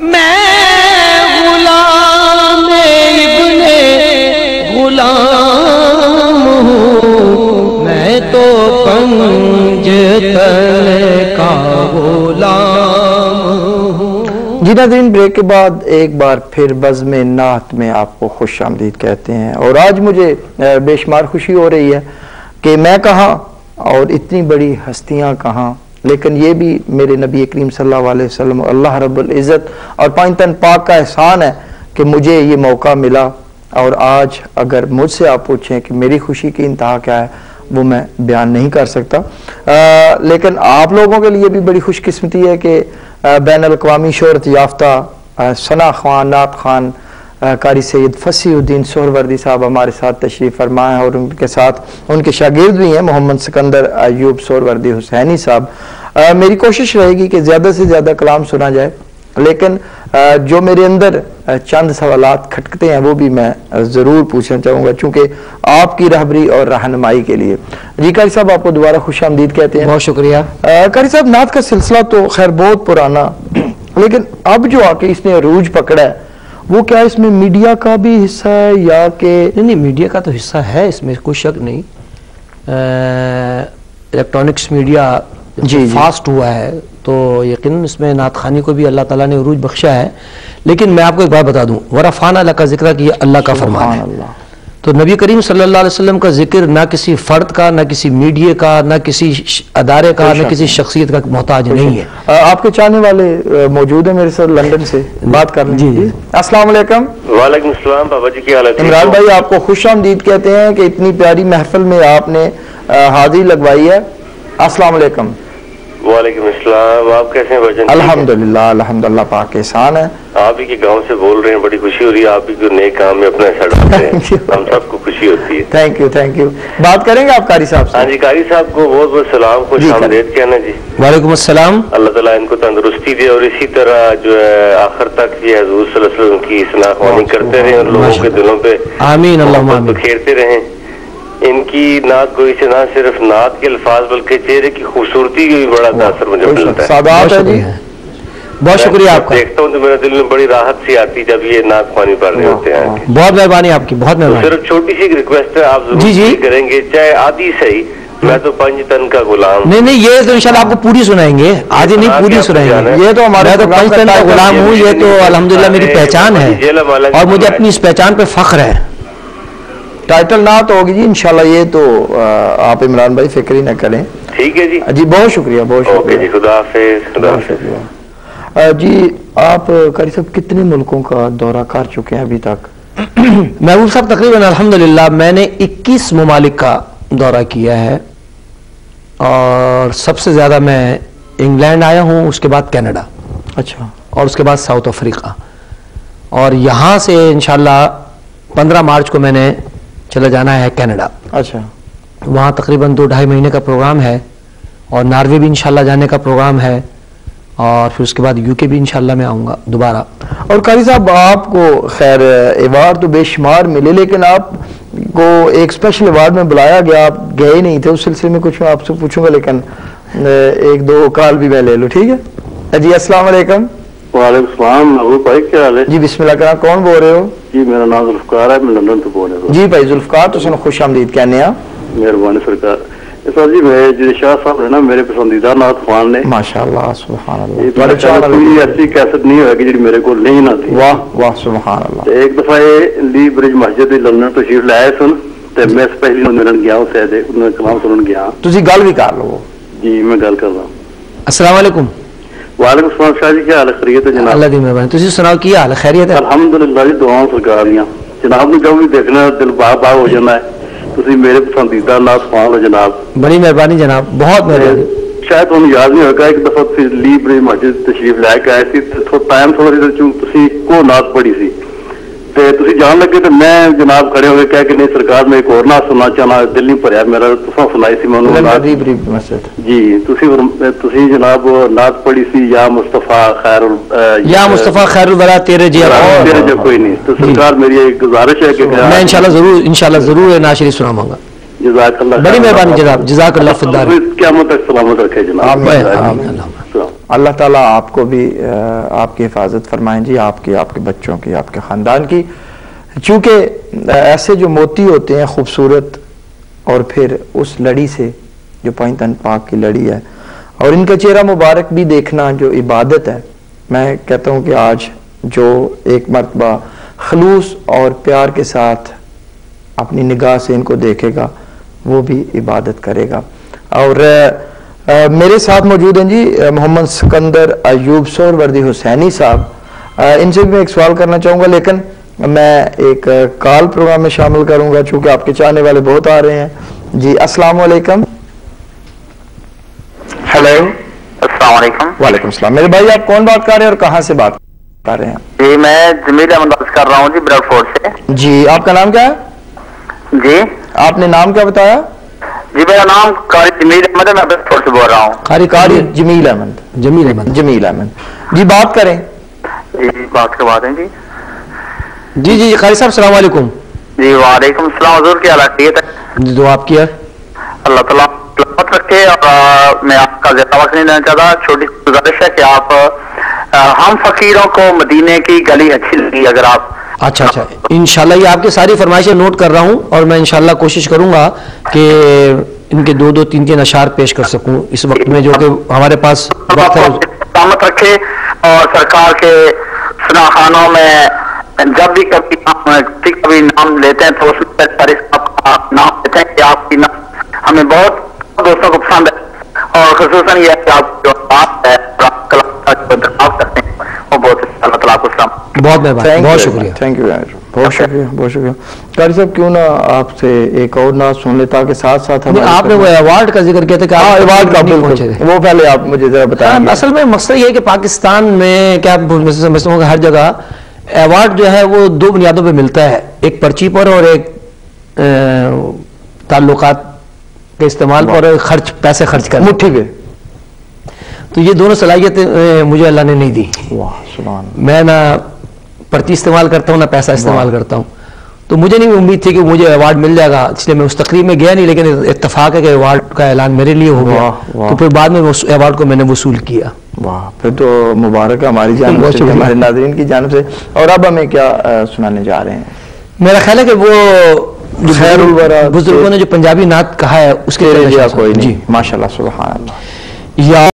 तो नाजरीन ब्रेक के बाद एक बार फिर बज़म नात में आपको खुश आमदीद कहते हैं। और आज मुझे बेशुमार खुशी हो रही है कि मैं कहाँ और इतनी बड़ी हस्तियाँ कहाँ। लेकिन ये भी मेरे नबी करीम सल्लल्लाहु अलैहि वसल्लम अल्लाह रब्बुल इज़्ज़त और पाँच तन पाक का एहसान है कि मुझे ये मौका मिला। और आज अगर मुझसे आप पूछें कि मेरी खुशी की इंतहा क्या है वो मैं बयान नहीं कर सकता। अ, लेकिन आप लोगों के लिए भी बड़ी खुशकिस्मती है कि बैन अवी शहरत याफ्ता सना खान नात खान कारी सैद फसीउद्दीन सोहरवर्दी साहब हमारे साथ तशरीफ़ फरमा है और उनके साथ उनके शागिर्द भी हैं मोहम्मद सिकंदर अयूब सोहरवर्दी हुसैनी साहब। मेरी कोशिश रहेगी कि ज़्यादा से ज़्यादा कलाम सुना जाए लेकिन जो मेरे अंदर चंद सवाल खटकते हैं वो भी मैं ज़रूर पूछना चाहूँगा चूँकि आपकी रहबरी और रहनमाई के लिए। जी कारी साहब आपको दोबारा खुश आमदीद कहते हैं। बहुत शुक्रिया। कारी साहब नाथ का सिलसिला तो खैर बहुत पुराना लेकिन अब जो आके इसने रूज पकड़ा है वो क्या इसमें मीडिया का भी हिस्सा है या के नहीं नहीं मीडिया का तो हिस्सा है इसमें कोई शक नहीं। इलेक्ट्रॉनिक्स मीडिया जी। फास्ट हुआ है तो यकीन इसमें नात खानी को भी अल्लाह ताला ने उरूज बख्शा है। लेकिन मैं आपको एक बात बता दूँ वरफाना अल्लाह का ज़िक्र कि अल्लाह का फरमान है। तो नबी करीम सल्लल्लाहु अलैहि वसल्लम का ज़िक्र ना किसी फर्द का ना किसी मीडिया का ना किसी अदारे का ना किसी शख्सियत का मोहताज नहीं है। आपके चाहने वाले मौजूद है मेरे साथ लंदन से बात कर जी। अस्सलाम वालेकुम वालेकुम सलाम बाबा जी की हालत इमरान भाई आपको खुश आमदीद कहते हैं कि इतनी प्यारी महफिल में आपने हाजिरी लगवाई है। अस्सलाम वालेकुम वालेकुम सलाम आप कैसे हैं भजन? अल्हम्दुलिल्लाह अल्हम्दुलिल्लाह पाक के एहसान है। आप ही के गाँव से बोल रहे हैं बड़ी खुशी हो रही है। आप भी कोई नए काम में अपना हिस्सा डालते हैं। हम सबको खुशी होती है। थैंक यू थैंक यू बात करेंगे आप कारी साहब हाँ से जी कारी साहब को बहुत बहुत सलाम। खुश आमदेद कहना जी? वालेकुम अस्सलाम। अल्लाह ताला इनको तंदुरुस्ती दे और इसी तरह जो है आखिर तक ये हजूर सल्लल्लाहु अलैहि वसल्लम की सनाखवानी करते रहे और लोगों के दिलों पे आमीन बिखेरते रहें। इनकी नात गोई से ना सिर्फ़ नात के अल्फाज बल्कि चेहरे की खूबसूरती की भी बड़ा तासर मुझे मिलता है। बहुत शुक्रिया। बहुत शुक्रिया मैं आपका। देखता हूँ तो मेरे दिल में बड़ी राहत सी आती जब ये नाक पानी पढ़ रहे होते हैं बहुत मेहरबानी आपकी बहुत तो मेहरबानी। सिर्फ़ छोटी सी रिक्वेस्ट है आप ज़रूर जी, जी। करेंगे चाहे आधी सही मैं तो पंच तन का गुलाम। नहीं नहीं ये तो इंशाल्लाह आपको पूरी सुनाएँगे। आज ही नहीं पूरी सुनाएँगे। ये तो हमारे मैं तो का पंचतन का गुलाम हूँ ये तो। अल्हम्दुलिल्लाह मेरी पहचान है। जेल और मुझे अपनी इस पहचान पे फख्र है। टाइटल ना तो होगी जी इनशाला ये तो आप इमरान भाई फ़िक्र ही ना करें। ठीक है जी। जी बहुत शुक्रिया बहुत ओके जी शुक्रिया खुदा हाफिज खुदा शुक्रिया। जी आप कारी साहब कितने मुल्कों का दौरा कर चुके हैं अभी तक? महबूब साहब तकरीबन अल्हम्दुलिल्लाह मैंने 21 ममालिक का दौरा किया है। और सबसे ज़्यादा मैं इंग्लैंड आया हूँ उसके बाद कनाडा। अच्छा। और उसके बाद साउथ अफ्रीका। और यहाँ से इंशाल्लाह 15 मार्च को मैंने चला जाना है कनाडा। अच्छा। वहाँ तकरीबन दो ढाई महीने का प्रोग्राम है और नार्वे भी इंशाल्लाह जाने का प्रोग्राम है और फिर उसके बाद यूके भी इंशाल्लाह मैं आऊँगा दोबारा। और कारी साहब आपको खैर अवार्ड तो बेशुमार मिले लेकिन आपको एक स्पेशल अवार्ड में बुलाया गया आप गए ही नहीं थे उस सिलसिले में कुछ मैं आपसे पूछूँगा लेकिन एक दो कॉल भी मैं ले लूँ ठीक है? जी अस्सलाम वालेकुम। वालेकुम भाई क्या हाल है? जी बिस्मिल्लाह कौन बोल रहे हो? जी मेरा नाम जुल्फकार है मैं लंदन से बोल रहा हूँ जी भाई जुल्फकार तो सुनो खुश आमदीद कहने आ मेहरबानी सरकार इस बार जी मैं जी शाह साहब है ना मेरे पसंदीदा नाथ खान ने माशाल्लाह सुभान अल्लाह ये ਤੁਹਾਡੇ ਤੁਹਾਡੇ ਚਾਹਣ कोई ऐसी कैसेट नहीं होगी जी मेरे को नहीं ना थी ਵਾਹ ਵਾਹ ਸੁਭਾਨ ਅੱਲਾਹ ਤੇ ਇੱਕ ਦਫਾ ਇਹ ਲੀ ਬ੍ਰਿਜ ਮਸਜਿਦ ਦੇ ਲੰਡਨ ਤੋਂ ਸ਼ੀਰ ਲਾਇਆ ਸਨ ਤੇ ਮੈਂ ਸਪੈਸ਼ਲੀ ਨੂੰ ਮਿਲਣ ਗਿਆ ਉੱਥੇ ਦੇ ਉਹਨਾਂ ਦਾ ਕਲਾਮ ਸੁਣਨ ਗਿਆ ਤੁਸੀਂ ਗੱਲ ਵੀ ਕਰ ਲਵੋ जी मैं गल कर रहा हूँ अस्सलाम वालेकुम वालेकुम सलाम शाह जी क्या हाल है खरीत है जनाब अल्लाह दी मेहरबानी ਤੁਸੀਂ ਸੁਣਾਓ ਕੀ ਹਾਲ ਹੈ ਖੈਰੀਅਤ ਹੈ ਅਲਹਮਦੁਲਿਲਾ ਜੀ ਦੁਆਵਾਂ ਸਰਕਾਰ ਦੀਆਂ ਜਨਾਬ ਨੂੰ ਜਦੋਂ ਵੀ ਦੇਖਣਾ ਦਿਲ ਬਾਗ ਬਾਗ ਹੋ ਜਾਂਦਾ ਹੈ ਤੁਸੀਂ ਮੇਰੇ ਪਸੰਦੀਦਾ ਨਾਥ ਖਾਨ ਹੋ ਜਨਾਬ बड़ी मेहरबानी जनाब बहुत मेहरबानी ਤੇ ਸ਼ਾਇਦ ਤੁਹਾਨੂੰ ਯਾਦ ਨਹੀਂ ਹੋਏਗਾ ਇੱਕ ਦਫਾ ਤੁਸੀਂ ਲੀ ਬ੍ਰਿਜ ਮਸਜਿਦ ਤਸ਼ਰੀਫ ਲੈ ਕੇ ਆਏ ਸੀ ਤੇ ਥੋੜਾ ਟਾਈਮ ਥੋੜਾ ਜਿਹਾ ਚੁੰ ਤੁਸੀਂ ਕੋ ਨਾਥ ਪੜੀ ਸੀ ਤੇ ਤੁਸੀਂ ਜਾਣ ਲੱਗੇ ਤੇ ਮੈਂ ਜਨਾਬ ਖੜੇ ਹੋ ਕੇ ਕਹਿ ਕੇ ਨਹੀਂ ਸਰਕਾਰ ਮੈਂ ਇੱਕ ਹੋਰ ਨਾਥ ਸੁਣਨਾ ਚਾਹਨਾ ਦਿਲ ਨਹੀਂ ਭਰਿਆ ਮੇਰਾ ਤੁਸੀਂ ਸੁਣਾਈ ਸੀ ਮੈਨੂੰ ਨਾਥ ਰੀਬ ਰੀਬ ਮਸਜid ਜੀ ਤੁਸੀਂ ਫਰਮ- ਤੁਸੀਂ ਜਨਾਬ ਨਾਥ ਪੜੀ ਸੀ या मुस्तफा खैर या मुस्तफ़ा खैरुल वरा तेरे जी तेरे जो कोई नहीं तो सरकार मेरी एक गुजारिश है कि मैं इंशाल्लाह जरूर इंशाल्लाह जरूर नाशरी सुनाऊंगा जजाकल्लाह बड़ी मेहरबानी जनाब जजाकल्लाह फिद्दार क्या तक सलामत रखे जनाब अल्लाह ताला आपको भी आपकी हिफाजत फरमाएँ जी, आपकी, आपके बच्चों की, आपके ख़ानदान की। चूँकि ऐसे जो मोती होते हैं खूबसूरत, और फिर उस लड़ी से जो पैंतन पाक की लड़ी है, और इनका चेहरा मुबारक भी देखना जो इबादत है, मैं कहता हूँ कि आज जो एक मरतबा खलूस और प्यार के साथ अपनी निगाह से इनको देखेगा, वो भी इबादत करेगा। और मेरे साथ मौजूद हैं जी मोहम्मद सिकंदर अयूब सोरवर्दी हुसैनी साहब। इनसे भी मैं एक सवाल करना चाहूँगा लेकिन मैं एक कॉल प्रोग्राम में शामिल करूँगा चूँकि आपके चाहने वाले बहुत आ रहे हैं। जी अस्सलाम वालेकुम हेलो अस्सलाम वालेकुम वालेकुम सलाम। मेरे भाई आप कौन बात कर रहे हैं और कहाँ से बात कर रहे हैं? जी मैं जमील अहमद बात कर रहा हूँ जी ब्रेडफोर्ड से। जी आपका नाम क्या है? जी। आपने नाम क्या बताया? जी मेरा नाम कारी जमील अहमद है मैं ब्रेडफोर्ड से बोल रहा हूँ। कारी कारी जमील अहमद। जमील अहमद। जमील अहमद। जी बात करें। जी बात करवा दें जी। जी जी कारी साहब सलाम वालेकुम। जी वालेकुम सलाम हजूर क्या ठीक है? जी दुआ आपकी है। अल्लाह ताला सलामत रखे और मैं आपका ज़्यादा वक्त नहीं देना चाहता छोटी सी गुजारिश है कि आप आ, हम फकीरों को मदीने की गली अच्छी लगी अगर आप अच्छा अच्छा। इंशाल्लाह ये आपकी सारी फरमाइशें नोट कर रहा हूँ और मैं इनशाला कोशिश करूँगा कि इनके दो दो, तीन तीन अशार पेश कर सकूँ इस वक्त में, जो कि हमारे पास वक्त है। सलामत रखे और सरकार के सुनाखानों में जब भी कभी कभी नाम लेते हैं तो नाम लेते हैं कि आपकी नाम हमें बहुत दोस्तों को पसंद है और खसूस ये आप जो बात है करते हैं बहुत अच्छा आपको बहुत मेहरबानी बहुत शुक्रिया। थैंक यू बहुत शुक्रिया बहुत शुक्रिया। कारी साहब क्यों ना आपसे एक और ना सुन ले ताकि साथ साथ हमारे आपने वो अवार्ड का ज़िक्र किया था कि हाँ अवार्ड का नहीं बिल्कुल। वो पहले आप मुझे जरा हाँ, बताएँ असल में मकसद ये है कि पाकिस्तान में क्या मैं समझता हूँ हर जगह अवार्ड जो है वो दो बुनियादों पे मिलता है। एक पर्ची पर और एक ताल्लुकात के इस्तेमाल पर खर्च पैसे खर्च कर मुट्ठी पे। तो ये दोनों सलाहियतें मुझे अल्लाह ने नहीं दी। वाह मैं ना पर्ची इस्तेमाल करता हूँ ना पैसा इस्तेमाल करता हूँ। तो मुझे नहीं उम्मीद थी कि मुझे अवार्ड मिल जाएगा इसलिए मैं उस तकरीब में गया नहीं लेकिन इतफाक है कि अवार्ड का ऐलान मेरे लिए हो गया। तो फिर बाद में उस अवार्ड को मैंने वसूल किया। वाह फिर तो मुबारक है हमारी जानब से हमारे नाजरीन की जानब से और अब हमें क्या सुनाने जा रहे हैं? मेरा ख्याल है कि वो बुज़ुर्गों ने जो पंजाबी नात कहा है उसके तेरे तहत कोई जी माशाल्लाह सुभान अल्लाह। या